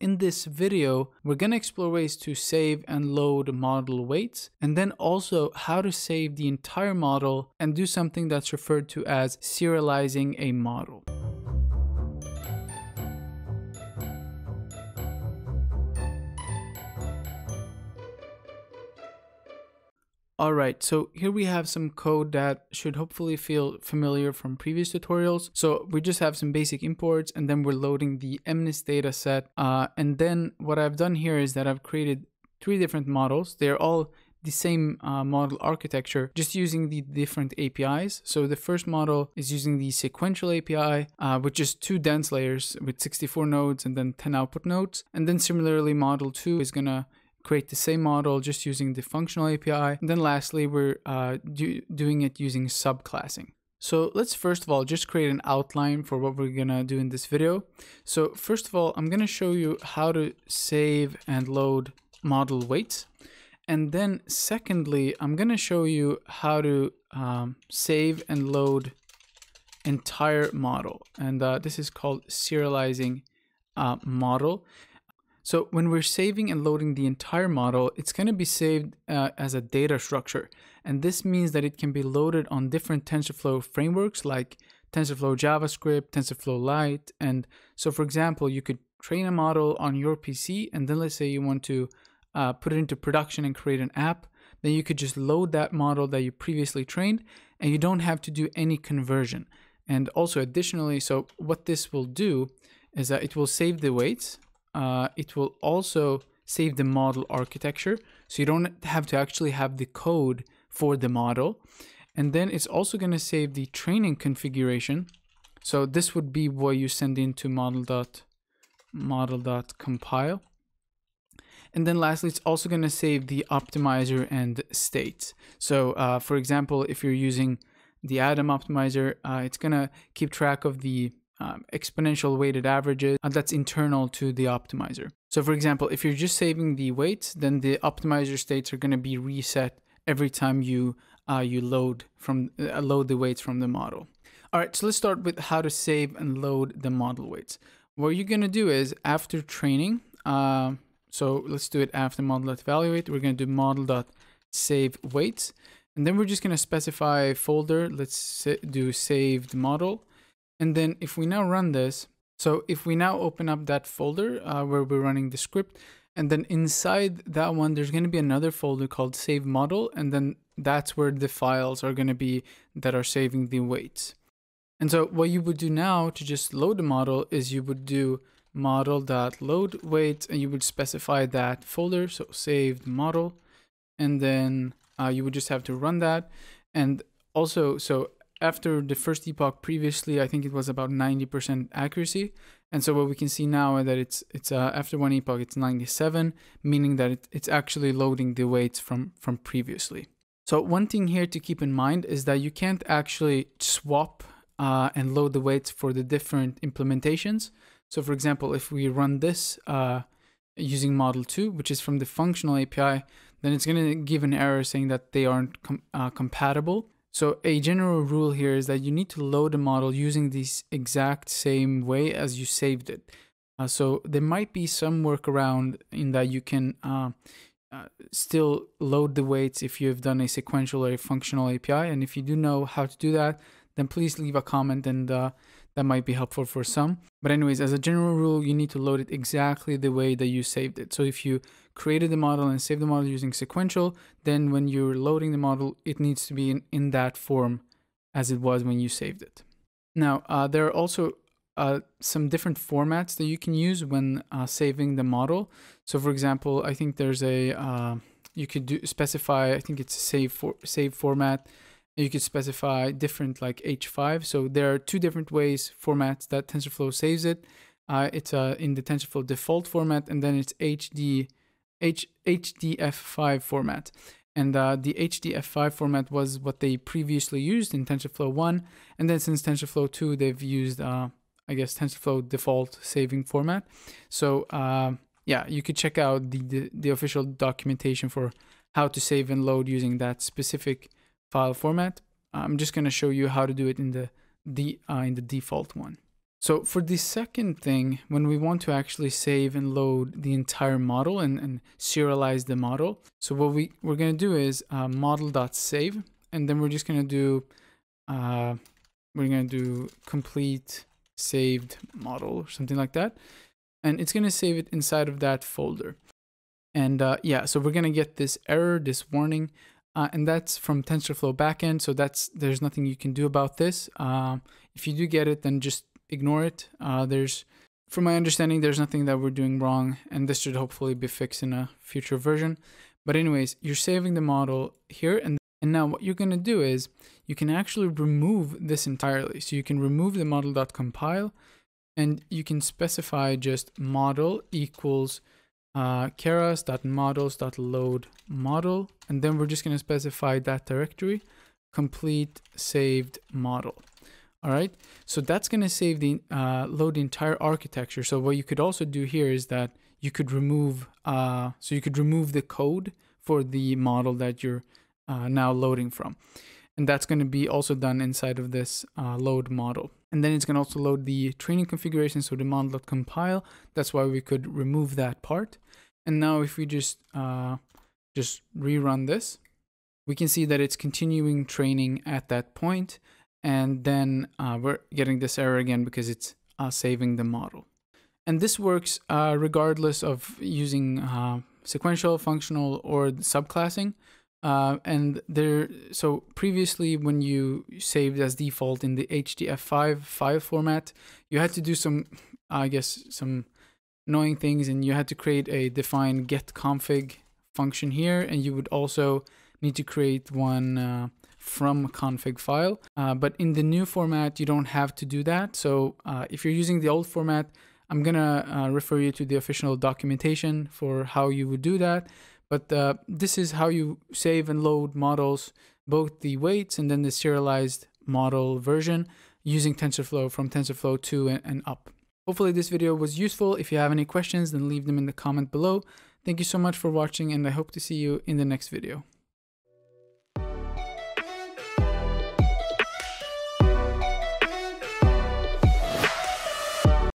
In this video, we're going to explore ways to save and load model weights, and then also how to save the entire model and do something that's referred to as serializing a model. All right, so here we have some code that should hopefully feel familiar from previous tutorials. So we just have some basic imports and then we're loading the MNIST data set. Uh, and then what I've done here is that I've created three different models. They're all the same uh, model architecture, just using the different APIs. So the first model is using the sequential API, uh, which is two dense layers with 64 nodes and then 10 output nodes. And then similarly, model two is gonna create the same model just using the functional API. And then lastly, we're uh, do doing it using subclassing. So let's first of all just create an outline for what we're gonna do in this video. So first of all, I'm gonna show you how to save and load model weights. And then secondly, I'm gonna show you how to um, save and load entire model. And uh, this is called serializing uh, model. So when we're saving and loading the entire model, it's going to be saved uh, as a data structure. And this means that it can be loaded on different TensorFlow frameworks like TensorFlow JavaScript, TensorFlow Lite. And so, for example, you could train a model on your PC, and then let's say you want to uh, put it into production and create an app. Then you could just load that model that you previously trained, and you don't have to do any conversion. And also, additionally, so what this will do is that it will save the weights uh, it will also save the model architecture. So you don't have to actually have the code for the model. And then it's also going to save the training configuration. So this would be what you send into model dot model dot compile. And then lastly, it's also going to save the optimizer and states. So uh, for example, if you're using the Adam optimizer, uh, it's going to keep track of the um, exponential weighted averages and that's internal to the optimizer. So for example, if you're just saving the weights, then the optimizer states are going to be reset every time you uh, you load from uh, load the weights from the model. All right, so let's start with how to save and load the model weights. What you're going to do is after training, uh, so let's do it after model.evaluate, we're going to do model.save weights. And then we're just going to specify a folder. Let's do saved model. And then if we now run this, so if we now open up that folder uh, where we're running the script, and then inside that one, there's going to be another folder called save model. And then that's where the files are going to be that are saving the weights. And so what you would do now to just load the model is you would do model.load weights and you would specify that folder. So saved model. And then uh, you would just have to run that. And also, so after the first epoch previously, I think it was about 90% accuracy. And so what we can see now is that it's it's uh, after one epoch, it's 97, meaning that it, it's actually loading the weights from, from previously. So one thing here to keep in mind is that you can't actually swap uh, and load the weights for the different implementations. So for example, if we run this uh, using model 2, which is from the functional API, then it's going to give an error saying that they aren't com uh, compatible. So a general rule here is that you need to load a model using the exact same way as you saved it. Uh, so there might be some workaround in that you can uh, uh, still load the weights if you have done a sequential or a functional API. And if you do know how to do that, then please leave a comment and uh, that might be helpful for some. But anyways, as a general rule, you need to load it exactly the way that you saved it. So if you created the model and saved the model using sequential, then when you're loading the model, it needs to be in, in that form as it was when you saved it. Now, uh, there are also uh, some different formats that you can use when uh, saving the model. So for example, I think there's a, uh, you could do, specify, I think it's a save, for, save format, you could specify different like H5. So there are two different ways, formats that TensorFlow saves it. Uh, it's uh, in the TensorFlow default format, and then it's HD, H, HDF5 format. And uh, the HDF5 format was what they previously used in TensorFlow 1. And then since TensorFlow 2, they've used, uh, I guess, TensorFlow default saving format. So uh, yeah, you could check out the, the, the official documentation for how to save and load using that specific file format. I'm just going to show you how to do it in the, the uh, in the default one. So for the second thing, when we want to actually save and load the entire model and, and serialize the model, so what we, we're going to do is uh, model.save, and then we're just going to do, uh, we're going to do complete saved model or something like that. And it's going to save it inside of that folder. And uh, yeah, so we're going to get this error, this warning, uh, and that's from TensorFlow backend. So that's there's nothing you can do about this. Uh, if you do get it, then just ignore it. Uh, there's, from my understanding, there's nothing that we're doing wrong, and this should hopefully be fixed in a future version. But anyways, you're saving the model here, and and now what you're going to do is you can actually remove this entirely. So you can remove the model.compile, and you can specify just model equals uh, keras.models.load model, and then we're just going to specify that directory, complete saved model. All right, so that's going to save the uh, load the entire architecture. So what you could also do here is that you could remove, uh, so you could remove the code for the model that you're uh, now loading from. And that's going to be also done inside of this uh, load model. And then it's going to also load the training configuration, so the model.compile. That's why we could remove that part. And now if we just uh, just rerun this, we can see that it's continuing training at that point and then uh, we're getting this error again because it's uh, saving the model. And this works uh, regardless of using uh, sequential, functional, or subclassing. Uh, and there, so previously when you saved as default in the HDF5 file format, you had to do some, I guess, some annoying things, and you had to create a define get config function here, and you would also need to create one uh, from config file. Uh, but in the new format, you don't have to do that. So uh, if you're using the old format, I'm gonna uh, refer you to the official documentation for how you would do that. But uh, this is how you save and load models, both the weights and then the serialized model version using TensorFlow from TensorFlow 2 and, and up. Hopefully this video was useful. If you have any questions, then leave them in the comment below. Thank you so much for watching and I hope to see you in the next video.